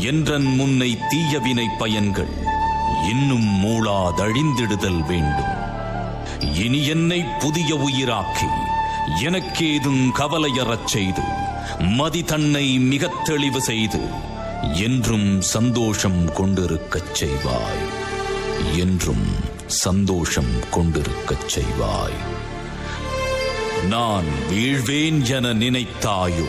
என்றன் முன்னை தீயவினை பயன்கள் இன்னும் மூளாதழிந்திடுதல் வேண்டும். இனி என்னை புதிய உயிராக்கி எனக்கேதும் கவலையறச் செய்து மதி தன்னை மிகத் தெளிவு செய்து என்றும் சந்தோஷம் கொண்டிருக்கச் செய்வாய். என்றும் சந்தோஷம் கொண்டிருக்கச் செய்வாய். நான் வீழ்வேன் என நினைத்தாயோ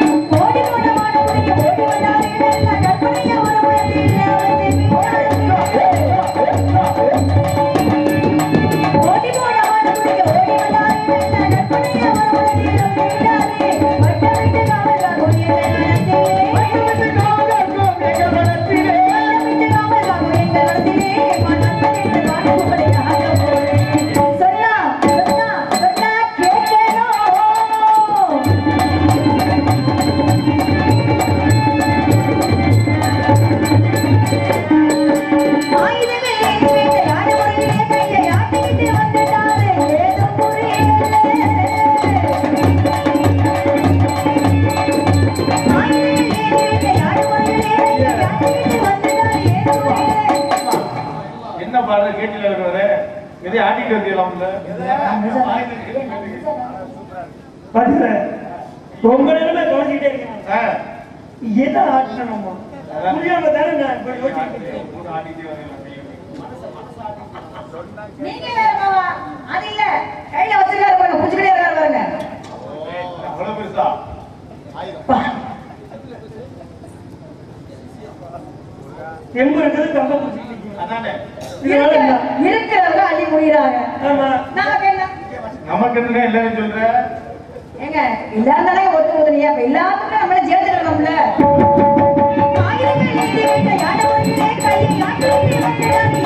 அது இல்ல. கையில வச்சிருக்காரு பாருங்க புடிச்சுக்கிட்டே இருக்காரு பாருங்க. அவ்வளவு பெருசா? எம்பு இருக்குது, கம்ப? இருக்கிறவங்க அள்ளி முடிகிறாங்க ஆமா. நமக்கு என்ன? நமக்கு என்ன இல்லைன்னு சொல்ற? ஏங்க எல்லாரும் தானே ஒத்து ஒத்துறீங்க அப்ப எல்லாத்துக்கும் நம்மள சேர்த்துக்கணும்ல ஆயிரங்கள் ஏந்தி வைத்த யானைகளிலே கையை காட்டி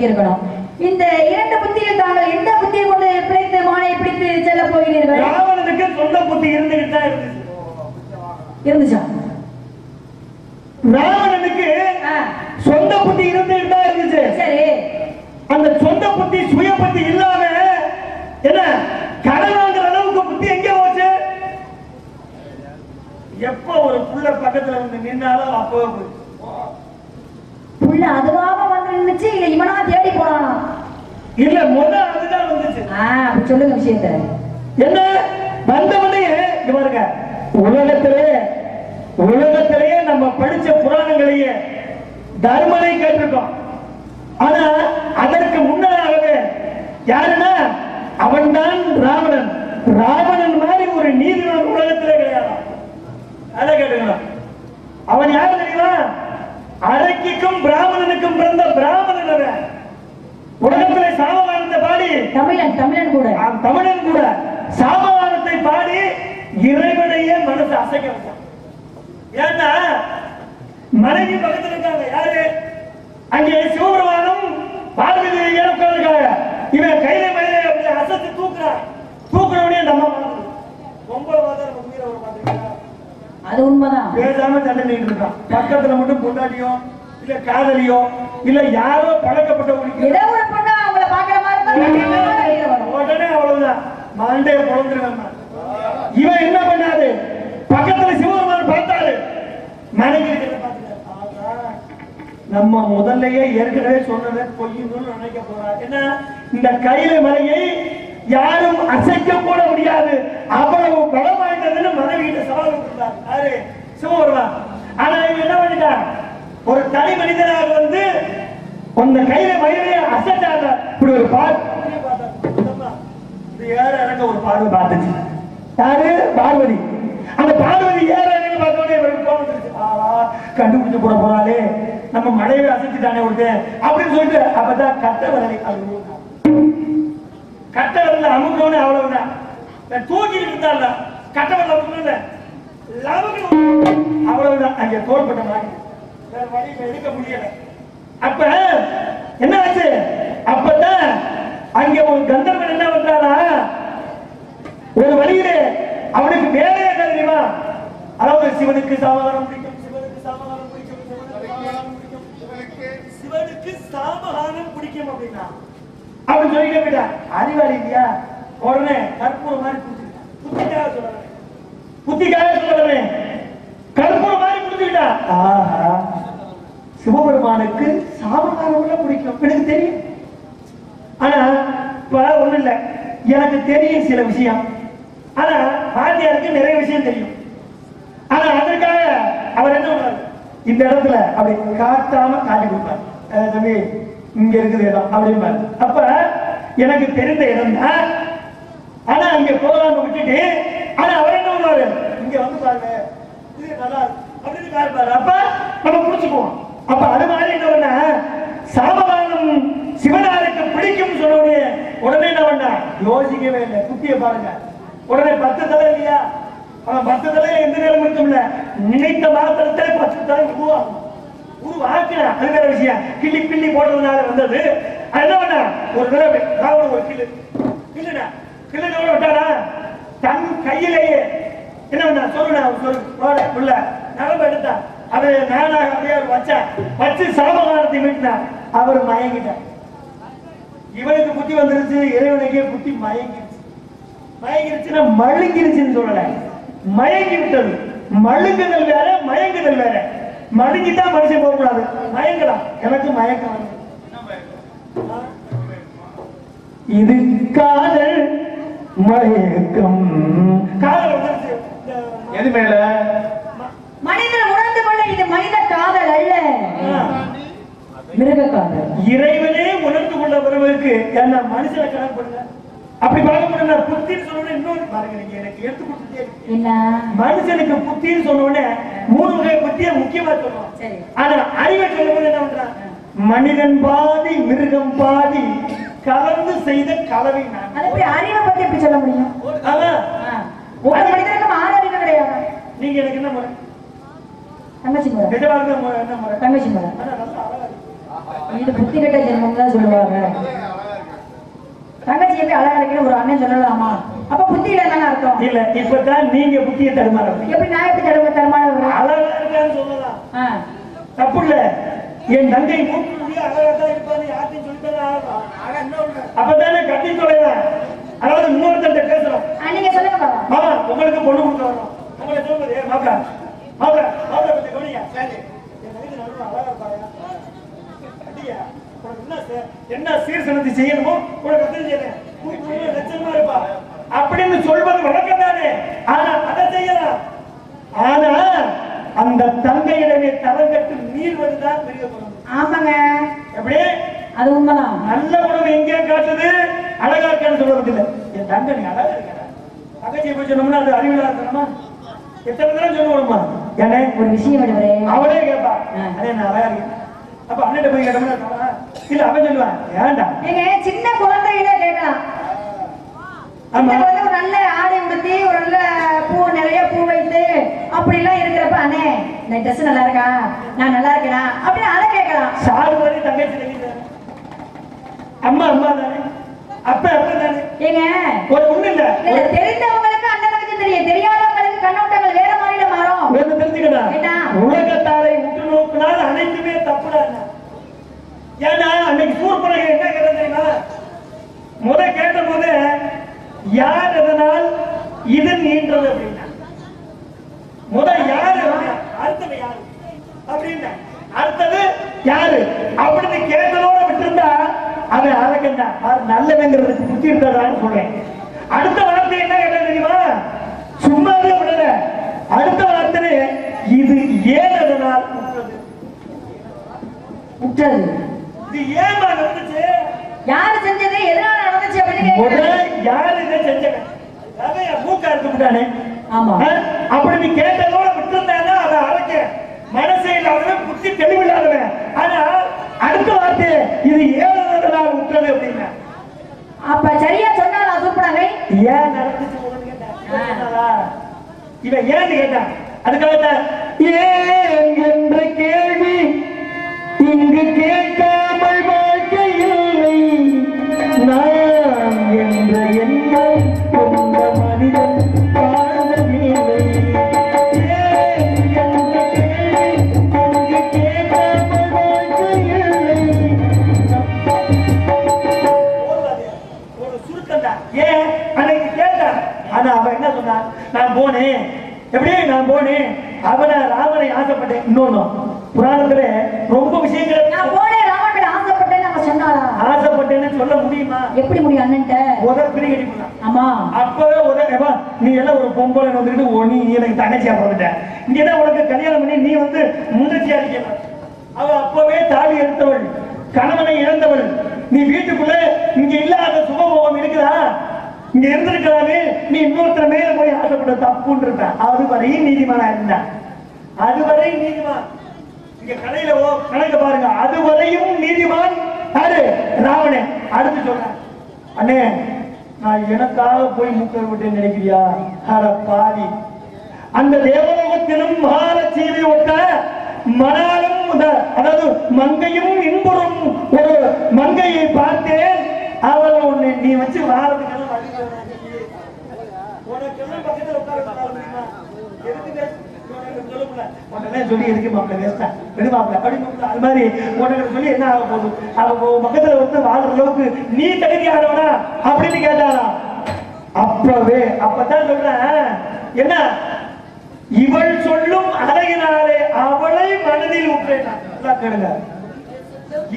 புத்தி இருக்கணும். இந்த இரண்டு புத்தியில் தாங்கள் எந்த புத்தியை கொண்டு பிழைத்து மானை பிடித்து செல்ல போகிறீர்கள்? ராவணனுக்கு சொந்த புத்தி இருந்துகிட்டு தான் இருந்துச்சு. இருந்துச்சா? ராவணனுக்கு சொந்த புத்தி இருந்துகிட்டு தான் இருந்துச்சு. சரி. அந்த சொந்த புத்தி சுய புத்தி இல்லாம என்ன கடன் வாங்குற அளவுக்கு புத்தி எங்க போச்சு? எப்ப ஒரு புள்ள பக்கத்துல வந்து நின்னாலும் அப்போ. புள்ள அதுவாக வந்து நின்னுச்சு இல்ல இவனா தேடி போனானா? இல்ல முத அதுதான் வந்துச்சு. ஆ, அப்படி சொல்லுங்க விஷயத்த. என்ன? வந்தவனே இங்க பாருங்க. உலகத்திலே உலகத்திலேயே நம்ம படிச்ச புராணங்களையே தர்மனை கேட்டிருக்கோம். ஆனா அதற்கு முன்னதாகவே யாருன்னா அவன்தான் ராவணன். ராவணன் மாதிரி ஒரு நீதிமன்ற உலகத்திலே கிடையாது. அதை கேட்டுங்களா அவன் யாரு தெரியுமா? அரக்கிக்கும் பிராமணனுக்கும் பிறந்த பிராமணன் அவன். உலகத்திலே சாமவானத்தை பாடி தமிழன் தமிழன் கூட. தமிழன் கூட சாமவானத்தை பாடி இறைவனையே மனசு அசைக்க வச்சான். ஏன்னா மனைவி பக்கத்துல இருக்காங்க. யாரு? அங்கே சிவபெருமானும் பார்வதி இழப்பிருக்காங்க இவன் கையில மயில அப்படி அசத்து தூக்குறான். தூக்குறவனே நம்ம மாதிரி ரொம்ப அது உண்மைதான். பேசாம சண்டை நின்று இருக்கான் பக்கத்துல மட்டும் பொண்டாட்டியோ இல்ல காதலியோ இல்ல யாரோ பழக்கப்பட்டவங்களுக்கு ஏதோ ஒரு பொண்ணு அவங்கள பாக்குற மாதிரி இருந்தா கண்டிப்பா வெளியில வரும். உடனே அவ்வளவுதான். மாண்டே பொழந்துருவேன் இவன் என்ன பண்ணாரு? பக்கத்துல சிவபெருமான் பார்த்தாரு. மனைவி நம்ம முதல்லயே ஏற்கனவே சொன்னதை பொய்யுன்னு நினைக்க போறார் என்ன? இந்த கையில மலையை யாரும் அசைக்க கூட முடியாது. அவ்வளவு பலம் வாய்ந்ததுன்னு மனைவி கிட்ட சவால் விட்டுருந்தார். யாரு? சிவபெருமான் ஆனா இவன் என்ன பண்ணிட்டான்? ஒரு தனி மனிதனாக வந்து அந்த கையில மயிலைய அசைச்சாங்க. இப்படி ஒரு பார்வை இது ஏற இறங்க ஒரு பார்வை பார்த்துச்சு. யாரு? பார்வதி. அந்த பார்வதி ஏற இறங்க பார்த்த உடனே இவருக்கு கோபம் ஆஹா, கண்டுபிடிச்சு போட போறாளே. நம்ம மனைவி அசைச்சுட்டானே விட்டு அப்படின்னு சொல்லிட்டு அப்பதான் கத்த வரலை அது கட்ட வரல அவ்வளவுதான். நான் தூக்கி இருந்தால கட்ட வரல அமுக்கணும் லவக்கு அவ்வளவு அங்க தோல்பட்ட மாதிரி. வேற வழியில எடுக்க முடியல. அப்ப என்ன ஆச்சு அப்பதான் அங்க ஒரு கந்தர்வன் என்ன பண்றாரா? ஒரு வழியிலே அவனுக்கு வேலையே என்ன தெரியுமா? அதாவது சிவனுக்கு சாமகானம் பிடிக்கும் சிவனுக்கு சாமகானம் பிடிக்கும் சிவனுக்கு சாமகானம் பிடிக்கும். சிவனுக்கு சாமகானம் பிடிக்கும் அப்படின்னா அவன் சொல்லிக்க போயிட்டான் அறிவாளி இல்லையா? உடனே கற்பூரம் மாதிரி குடிச்சுக்கிட்டான் புத்திக்காக சொல்றேன் புத்திக்காக சொல்றேன் கற்பூரம் மாதிரி குடிச்சுக்கிட்டான் ஆஹா. சிவபெருமானுக்கு சாமகானம் பிடிக்கும். எனக்கு தெரியும். ஆனா இப்ப ஒண்ணு இல்ல. எனக்கு தெரியும் சில விஷயம். ஆனா வாத்தியாருக்கு நிறைய விஷயம் தெரியும். ஆனா அதற்காக அவர் என்ன பண்ணுவாரு இந்த இடத்துல அப்படி காட்டாம காட்டி கொடுப்பார். தம்பி இங்க இருக்குது இடம் அப்படிம்பாரு அப்ப எனக்கு தெரிந்த இடம் தான். ஆனா அங்க போகாம விட்டுட்டு ஆனா அவர் என்ன பண்ணுவாரு? இங்க வந்து பாருங்க. இது நல்லா இருக்கு. அப்படின்னு காட்டுவாரு அப்ப நம்ம புடிச்சுக்குவோம். அப்ப அது மாதிரி என்ன பண்ண சாமகானம் சிவனாருக்கு பிடிக்கும் சொன்ன உடனே என்ன பண்ண? யோசிக்கவே இல்லை. புத்திய பாருங்க. உடனே பத்து தலை இல்லையா? அவன் பத்து தலையில எந்த நேரம் இருக்கும்ல? நினைத்த மாத்திரத்தில் பத்து தலை உருவாகும் உருவாக்கினான் அது வேற விஷயம் கிள்ளி கிள்ளி போட்டதுனால வந்தது. அது என்ன பண்ண? ஒரு தடவை ராவணன் ஒரு கிள்ளு. கிள்ளுடா. கிள்ளு எவ்வளவு விட்டானா? தன் கையிலேயே. என்ன சொல்லுடா சொல்லு. போட உள்ள நரம்பு எடுத்தா. அவரை நானாக அப்படியே வச்சா வச்சு சரபகாரத்தை மீட்டினார் அவர் மயங்கிட்டார். இவனுக்கு புத்தி வந்துருச்சு இறைவனுக்கே புத்தி மயங்கிருச்சு. மயங்கிருச்சுன்னா மழுங்கிருச்சுன்னு சொல்லல. மயங்கி விட்டது மழுங்குதல் வேற மயங்குதல் வேற. மழுங்கிட்டா மனுஷன் போகக்கூடாது. மயங்கலாம் எனக்கு மயக்கம். வந்து இது காதல் மயக்கம். காதல் எது மேல? மனிதன் உணர்ந்து கொள்ள இது மனித காதல் அல்ல. மிருக காதல் இறைவனே உணர்ந்து கொள்ள வருவதற்கு என்ன மனுஷனை கணக்கு பண்ணுங்க அப்படி முடியல புத்தின்னு சொன்ன இன்னொரு பாருங்க நீங்க எனக்கு எடுத்து கொடுத்துட்டே மனுஷனுக்கு புத்தின்னு சொன்ன உடனே மூணு வகை புத்திய முக்கியமா சரி. ஆனா அறிவை சொல்லும்போது என்ன பண்றான் மனிதன் பாதி மிருகம் பாதி கலந்து செய்த கலவை நான். அறிவை பத்தி எப்படி சொல்ல முடியும். ஒவ்வொரு மனிதனுக்கும் ஆறு அறிவு கிடையாது. நீங்க எனக்கு என்ன முறை? தங்கச்சி முறை. என்ன முறை? தங்கச்சி முறை. புத்தி கட்ட ஜென்மம் தான் சொல்லுவாங்க. தங்கச்சி எப்படி அழகா ஒரு அண்ணன் சொல்லலாமா அப்ப புத்தி இல்லைன்னு அர்த்தம்? இல்ல இப்பதான் நீங்க புத்தியை தடுமாற எப்படி நான் எப்படி தருவ தரமான அழகா இருக்கான்னு சொல்லலாம். தப்பு இல்ல. என் தங்கை. அப்பதானே கட்டி தொலைலாம் அதாவது இன்னொருத்தன் பேசுறோம். நீங்க சொல்லுங்க மாமா உங்களுக்கு பொண்ணு கொடுக்க வரணும். உங்களை சொல்லுவது ஏ மாப்பிள மாப்பிள மாப்பிள பத்தி கவனிங்க. சரி. என் தங்கச்சி நல்லா அழகா இருப்பாயா அடியா உனக்கு என்ன என்ன சீர்சனத்தை செய்யணுமோ உனக்கு கூப்பிடுறது லட்சணமா இருப்பா. அப்படின்னு சொல்வது வழக்கம் தானே. ஆனா அதை செய்யலாம். ஆனா அந்த தங்கையிடமே தரங்கட்டு நீர் வந்துதான் பெரிய குணம்? ஆமாங்க. எப்படி? அது உண்மைதான். நல்ல குணம் எங்கே காட்டுது? அழகா இருக்கான்னு சொல்றது இல்ல. என் தங்க நீ அழகா இருக்க? தங்கச்சியை போய் சொன்னோம்னா அது அறிவிலா இருக்கணுமா? எத்தனை தடவை சொல்லுவோம்மா? ஏனே ஒரு விஷயம் அவளே கேட்பா. அண்ணே நான் அழகா இருக்கேன். அப்ப அண்ணன் போய் கேட்டோம்னா இல்ல அவன் சொல்லுவான் ஏன்டா நீங்க சின்ன குழந்தையில கேட்கலாம் ஆமா. ஒரு நல்ல ஆடை உடுத்தி ஒரு நல்ல பூ நிறைய பூ வைத்து அப்படி எல்லாம் இருக்கிறப்ப அண்ணே இந்த ட்ரெஸ் நல்லா இருக்கா? நான் நல்லா இருக்கேனா? அப்படின்னு அதை கேட்கலாம் சாரு மாதிரி தங்கச்சி. அம்மா அம்மா தானே. அப்ப அப்ப தானே. ஏங்க ஒரு ஒண்ணு இல்ல. தெரிந்தவங்களுக்கு அண்ணனுக்கு தெரியும். தெரியாதவங்களுக்கு கண்ணோட்டங்கள் வேற மாதிரில மாறும். தெரிஞ்சுக்கணும் ஏன்னா அன்னைக்கு சூர்பனகை என்ன கேட்ட தெரியுமா முத கேட்ட போது யார் எதனால் இது நீண்டது அப்படின்னா முத யாரு அப்படின்னா, அடுத்தது யாரு? அப்படின்னா அடுத்தது யாரு? அப்படின்னு கேட்டதோட விட்டுருந்தா அவன் அரக்கன் தான் அவர் நல்லவங்கிறது புத்தி இருந்ததான்னு சொல்றேன். அடுத்த வார்த்தை என்ன கேட்டா தெரியுமா? சும்மாவே விடல அடுத்த வார்த்தை இது ஏன் அதனால் உற்றது? உற்றது. இது ஏமா நடந்துச்சு? யாரு செஞ்சது? எதனால நடந்துச்சு அப்படின்னு யார் இதை அவன் என் மூக்கா இருக்கு ஆமா? அப்படி நீ கேட்டதோட விட்டுருந்தானா அவன் அரக்க மனசே இல்லாதவன் புத்தி தெளிவில்லாதவன். ஆனா அடுத்த வார்த்தை இது ஏழனால் விட்டுறது அப்படின்னா. அப்ப சரியா சொன்னாலும் அசுப்பனகை ஏன் நடந்துச்சு முதல்ல கேட்டேன். ஏன் இங்கு கேட்காமல் வாழ்க்கை இல்லை. நாம் என்ற எண்ணம் கொண்ட மனிதன் வாழ்வதில்லை. ஆனா அவன் என்ன சொன்னான்? நான் போனேன். எப்படி நான் போனேன்? அவனை ராவனை ஆசைப்பட்டேன். இன்னொன்னு. புராணத்துல ரொம்ப விஷயங்கள் நான் போனேன் ராமன் ஆசைப்பட்டேன்னு அவன் சொன்னாரா? ஆசைப்பட்டேன்னு சொல்ல முடியுமா? எப்படி முடியும் அண்ணன்ட்ட உத பிரிகடி ஆமா. அப்பவே உத ஏப்பா, நீ எல்லாம் ஒரு பொம்பளை வந்துட்டு நீ நீ எனக்கு தங்கச்சியா? பிறந்துட்ட இங்க என்ன உனக்கு கல்யாணம் பண்ணி நீ வந்து முன்னச்சியா இருக்க அவ அப்பவே தாலி எடுத்தவள் கணவனை இழந்தவள். நீ வீட்டுக்குள்ள இங்க இல்லாத சுகபோகம் இருக்குதா? இங்க இருந்திருக்கலாமே. நீ இன்னொருத்தர் மேல போய் ஆசைப்பட தப்புன்னு இருப்ப. அது வரையும் நீதிமானா இருந்தா. அதுவரை நீதிமான் இங்க கடையில ஓ கணக்கு பாருங்க. அதுவரையும் நீதிமான் யாரு? ராவணன். அடுத்து சொல்றேன். அண்ணே நான் எனக்காக போய் முக்க விட்டேன் நினைக்கிறியா? அட பாவி. அந்த தேவலோகத்திலும் மகாலட்சுமி ஒட்ட மணாலும் அதாவது மங்கையும் இன்புறும் ஒரு மங்கையை பார்த்தேன். அவள் உன்னை நீ வச்சு வாரதுக்கெல்லாம் வழி வேணாம். உனக்கெல்லாம் பக்கத்துல உட்கார எதுக்கு உடனே சொல்லி எதுக்கு வேஸ்டா? அது மாதிரி சொல்லி என்ன ஆக போகுது? அவன் பக்கத்துல வந்து வாழ்ற அளவுக்கு நீ தகுதியானவனா? அப்படின்னு கேட்டாளா? அப்பவே அப்பதான் சொல்றேன். என்ன? இவள் சொல்லும் அழகினாலே அவளை மனதில் உற்றேன் கேளுங்க.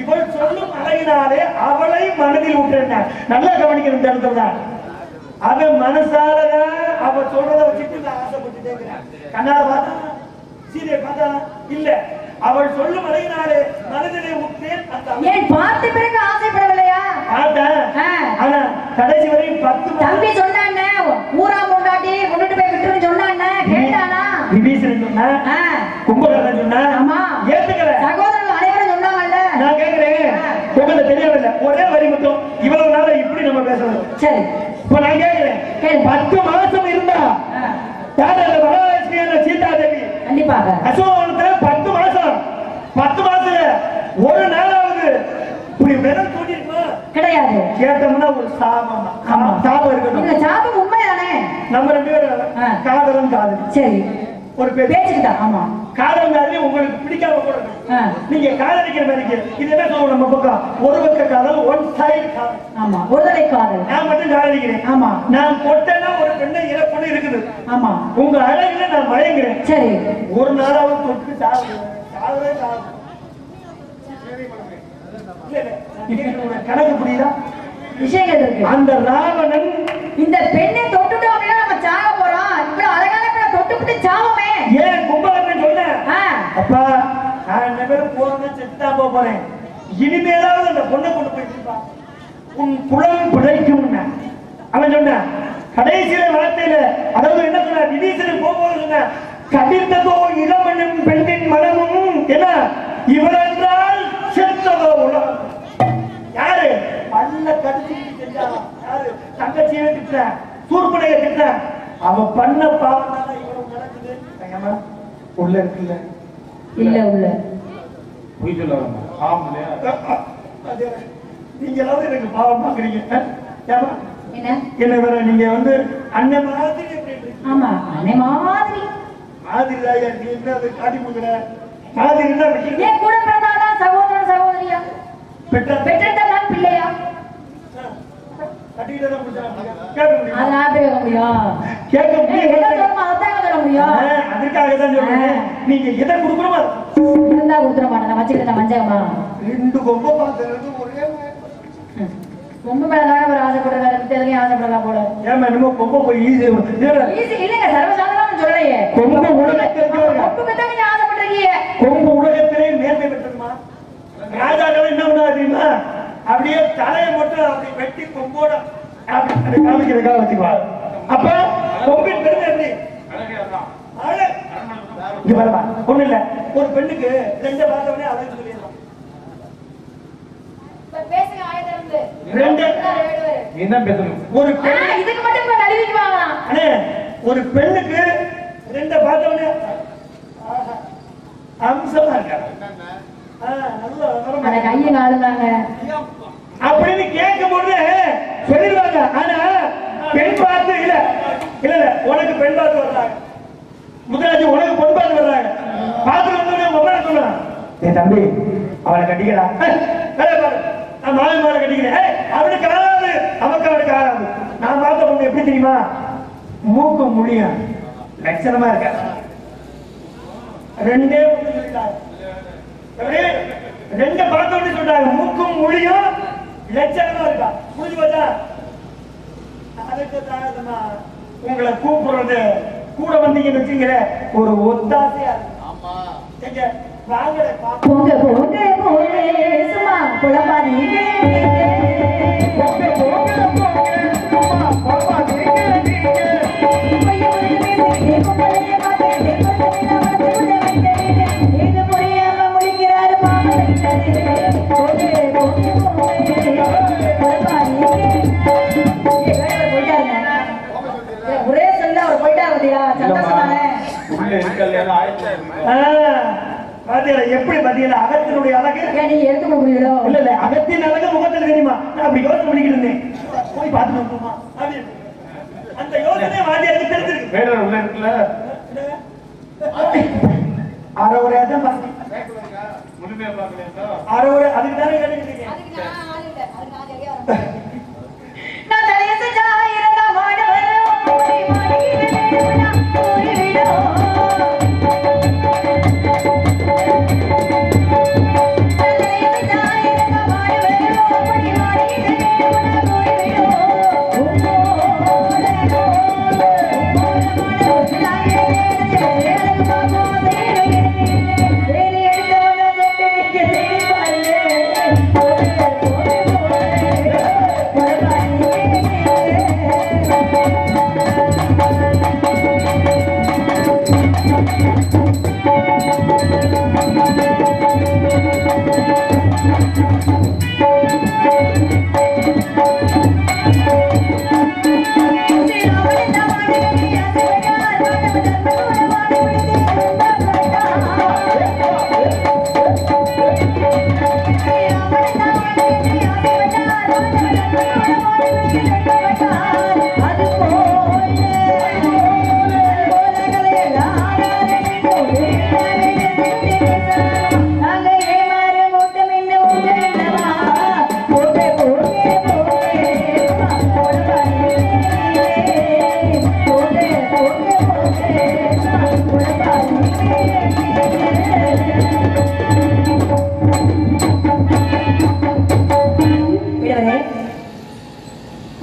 இவள் சொல்லும் அழகினாலே அவளை மனதில் விட்டுறா நல்லா கவனிக்கணும் இந்த இடத்துல. தான் அவன் மனசாலதான் அவ சொல்றத வச்சுட்டு நான் ஆசைப்பட்டுட்டே இருக்கிறேன். கண்ணால பார்த்தா சீதையை பார்த்தா இல்ல. அவள் சொல்லும் அழகினாலே மனதிலே அவ- ஏன் பார்த்த பிறகு ஆசைப்படவில்லையா? பார்த்தேன். ஆனா கடைசி வரையும் பத்து தம்பி சொன்னானே ஊரா பொண்டாட்டி கொண்டுட்டு போய் விட்டுருன்னு சொன்னானே கேட்டானா? விபீஷணன் சொன்னா ஆ. கும்பகர்ணன் சொன்னா ஆமா ஏத்துக்கல. சகோதரர்கள் அனைவரும் சொன்னாங்கல்ல? நான் கேக்குறேன். உங்களுக்கு தெரியவில்லை. ஒரே வரி மட்டும். இவ்வளவு நாள இப்படி நம்ம பேசணும். சரி. இப்ப நான் கேக்குறேன். பத்து மாசம் இருந்தா. யார் அந்த மகாலட்சுமி சீதா தேவி கண்டிப்பாக. அசோகவனத்துல பத்து மாசம் பத்து மாசத்துல ஒரு நாளாவது. இப்படி விரல் தூண்டிருக்குமா கிடையாது. கேட்டோம்னா ஒரு சாபம். ஆமா. சாபம் இருக்கணும். இந்த சாபம் உண்மைதானே? நம்ம ரெண்டு பேரும். காதலும் காதலி சரி. ஒரு பேச்சுக்கிட்டா ஆமா. காதல் மாதிரி உங்களுக்கு பிடிக்காம. ஆ. நீங்க காதலிக்கிற மாதிரி இது என்ன சொல்லுவோம் நம்ம பக்கம்? ஒரு பக்க காதல் ஒன் சைடு காதல். ஆமா ஒருதலை காதல். நான் மட்டும் காதலிக்கிறேன். ஆமா. நான் தொட்டேன்னா ஒரு பெண்ணை இறப்புன்னு இருக்குது. ஆமா. உங்க அழகுல நான் மயங்குறேன் சரி. ஒரு நாளாவது தொட்டு சாவு சாவு ஒரு கணக்கு புரியுதா? விஷயங்கள் இருக்கு. அந்த ராவணன் இந்த பெண்ணை தொட்டுட்டோம் அப்படின்னா நம்ம சாக போறோம். இவ்வளவு அழகான பெண்ணை தொட்டுவிட்டு சாவமே. ஏன் ஆ, அப்பா நான் ரெண்டு பேரும் போறேன் செத்துதான் போக போறேன். இனிமேலாவது அந்த பொண்ணை கொண்டு போய் உன் புலம் பிழைக்கும் அவன் சொன்னான் கடைசியில வார்த்தையில அதாவது என்ன சொன்ன விபீஷணன் போகும்போது சொன்ன கடித்ததோ இளமனும் பெண்ணின் மனமும் என்ன? இவரென்றால் செத்ததோ உலகம். யாரு? பல்ல கடிச்சு செஞ்சான் யாரு? தங்கச்சியை திட்ட சூர்பனையை திட்ட அவ பண்ண பாவனால இவ்வளவு நடக்குது. உள்ள இருக்குல்ல. இல்ல உள்ள பொய் சொல்ல நீங்க எல்லாரும் எனக்கு பாவம் பாக்குறீங்க என்ன? என்ன வேற நீங்க வந்து அண்ணன் மாதிரி? ஆமா அன்னை மாதிரி. மாதிரி தாயா, நீ என்ன அதை காட்டி கொடுக்குற? மாதிரி என்ன கூட பிறந்தாடா சகோதரன் சகோதரியா? பெற்ற பெற்றெடுத்தான் பிள்ளையா? கட்டிக்கிட்டு தான். கேட்க முடியுமா? அது நான் பேச முடியும் கேட்க ஏய், என்ன முடியும் சொல்லணுமோ அதான் சொல்ல முடியும். அஹ், அதுக்காக தான் சொல்றேன் நீங்க எதை கொடுக்கணுமோ. இருந்தா கொடுத்துட மாட்டேன் நான் வச்சுக்கிட்டேன் ரெண்டு கொம்ப பார்க்கறது ஒரே. ரொம்ப மேலதான ஒரு ஆசைப்படுறாரு எதுலையும் ஆசைப்படலாம் போல. ஏம்மா என்னமோ கொம்ப போய் ஈஸி ஈஸி இல்லைங்க சர்வசாதாரணம் சொல்லலையே. கொம்பு உலகத்தில் கொம்பு பத்தா நீங்க ஆசைப்படுறீங்க. கொம்பு உலகத்திலே மேன்மை பெற்றதுமா? ராஜாக்கள் என்ன பண்ணா தெரியுமா? அப்படியே தலையை மட்டும் அப்படி வெட்டி கொம்போட அப்படி காமிக்கிறதுக்காக வச்சுக்குவா அப்ப கொம்பின் பெருமை எப்படி? அழகே. அதான் அழகு. இங்க பாருமா ஒண்ணு இல்ல. ஒரு பெண்ணுக்கு ரெண்டு பார்த்தவனே அழகு சொல்லிடலாம். ஒரு பெண் இதுக்கு மட்டும் ஒரு பெண்ணுக்கு ரெண்ட பார்த்தவனே ஆஹா, அம்சமா இருக்காங்க அந்த கையை நாளுதாங்க அப்படின்னு கேட்கும்போது சொல்லிடுவாங்க. ஆனா பெண் பார்த்து இல்ல. இல்ல இல்ல உனக்கு பெண் பார்த்து வர்றாங்க. முதலாளி உனக்கு பொன் பார்த்து வர்றாங்க. பார்த்து வந்தோடனே உங்க அம்மா சொன்னான். ஏ தம்பி அவளை கட்டிக்கடா. நான் மாமி மாலை கட்டிக்கிறேன். அவனுக்கு ஆகாது அவனுக்கு அவனுக்கு ஆகாது. நான் பார்த்த பொண்ணு எப்படி தெரியுமா? மூக்கு முடியும் லட்சணமா இருக்க. ரெண்டே? ரெண்டு படத்தோட சொல்றாங்க மூக்கும் மொழியும் லட்சணமா இருக்கா? புரிஞ்சு பார்த்தா அதுக்கு தானமா உங்களை கூப்பிடுறது. கூட வந்தீங்கன்னு வச்சுங்கிற ஒரு ஒத்தாசையா இருக்கு சரி, வாங்கடே பாப்போம். போங்க போங்க போங்க. சும்மா குழப்பாதீங்க போங்க, போங்க, போங்க, சும்மா குழப்பாதீங்க பாத்தீங்களா எப்படி பாத்தீங்களா அகத்தினுடைய அழகு? ஏன் நீ எடுத்து போகிறீங்களோ இல்ல இல்ல அகத்தின் அழகு முகத்துல தெரியுமா? நான் அப்படி யோசனை பண்ணிக்கிட்டு இருந்தேன். போய் பார்த்துட்டு வந்துருமா அப்படின்னு. அந்த யோசனை வாண்டியாருக்கு தெரிஞ்சிருக்கு வேற உள்ள இருக்குல்ல? அரை ஒரு அதான் பாருங்க முழுமையா பாக்கலையா அரை ஒரு அதுக்கு தானே கேட்டுக்கிட்டீங்க நான் தலையை செஞ்சா இருந்தா மாடு வரும் மாடி மாடி நான்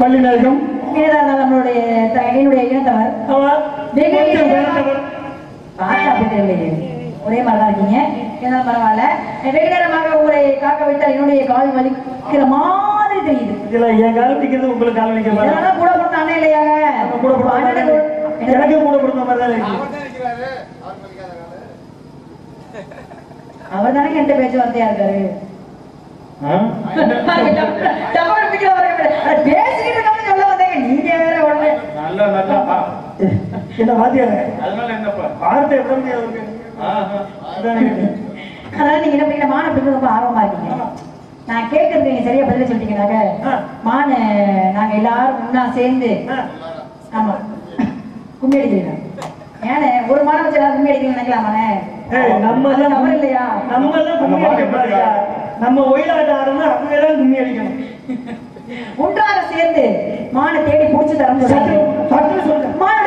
மல்லிநாயகம் நம்மளுடைய என்னுடைய இனத்தவர் ஒரே மாதிரி தான் இருக்கீங்க. இருந்தாலும் பரவாயில்ல. வெகு நேரமாக உங்களை காக்க வைத்தால் என்னுடைய கால் வலிக்கிற மாதிரி தெரியுது. இதுல என் கால் உங்களுக்கு கால் மாதிரி. கூட அண்ணன் இல்லையாங்க கூட. எனக்கு கூட பிறந்த மாதிரி தான் இருக்கு அவர் தானே என்கிட்ட இருக்காரு? டபுள் பிடிக்கிறவரை விட. அட, பேசிக்கிட்டு சொல்ல வந்தேங்க நீங்க வேற உடனே நல்லா நல்லா பா. என்ன வாத்தியார அதனால என்னப்பா வார்த்தை எப்படி முடியாது அவருக்கு? ஆஹா. அதான் கேட்டேன். அதனால நீங்க என்ன பண்ணீங்க மானை ரொம்ப ஆர்வமா இருக்கீங்க நான் கேட்கறது நீங்க சரியா பதில சொல்லிட்டீங்கனாக்க. மானை நாங்க எல்லாரும் ஒண்ணா சேர்ந்து ஆ, ஆமா கும்மி அடிக்கிறோம் ஏனே ஒரு மானை வச்சு எல்லாரும் கும்மி அடிக்கணும்னு நினைக்கலாமாண்ணே நம்ம தவறு இல்லையா நம்ம எல்லாம் கும்மி. நம்ம ஆடணும்னா அவங்க எல்லாம் கும்மி அடிக்கணும். ஒன்றாக சேர்ந்து மானை தேடி பிடிச்சு தர சற்று முடியும் சற்று சொல்றேன். மானுடைய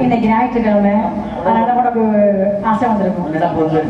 இன்னைக்கு ஞாயிற்றுக்கிழமை. அதனால உனக்கு ஆசை வந்திருக்கும். நினைப்பு வந்து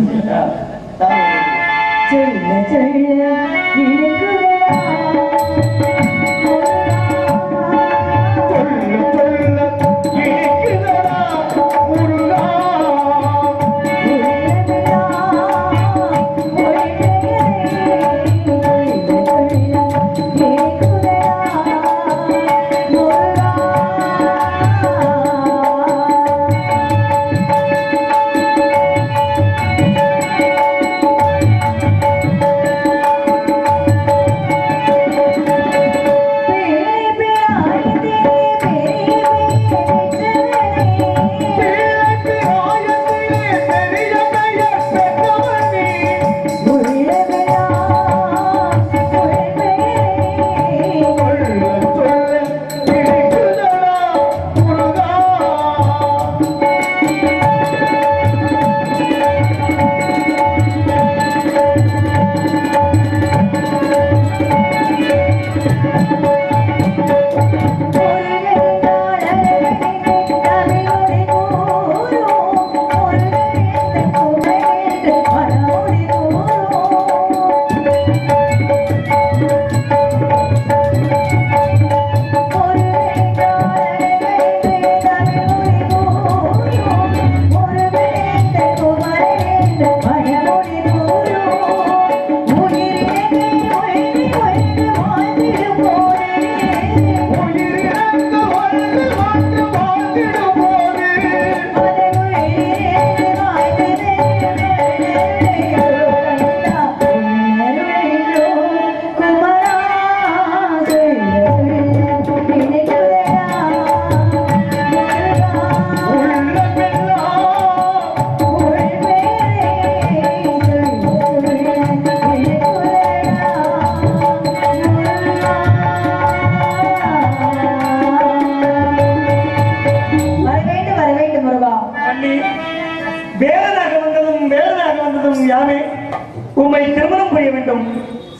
வேண்டும்.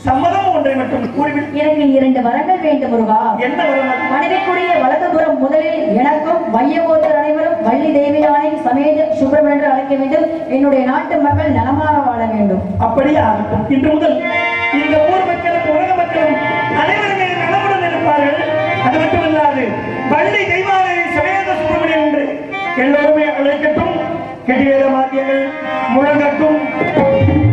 சம்மதம் ஒன்றை மட்டும் கூறிவிட்டு எனக்கு இரண்டு வரங்கள் வேண்டும் முருகா. என்ன வரும் அது? மனைவிக்குரிய வலதுபுறம் முதலில் எனக்கும் வையகோத்தர் அனைவரும் வள்ளி தேவியானை சமேத சுப்பிரமணியன் என்று அழைக்க வேண்டும். என்னுடைய நாட்டு மக்கள் நலமாக வாழ வேண்டும். அப்படியே ஆகட்டும். இன்று முதல் இந்த ஊர் மக்களும் உலக மக்களும் அனைவருமே நலமுடன் இருப்பார்கள். அது மட்டுமல்லாது பள்ளி தெய்வானை சமேத சுப்பிரமணியன் என்று எல்லோருமே அழைக்கட்டும். kerjaya mati ini mulakan kum.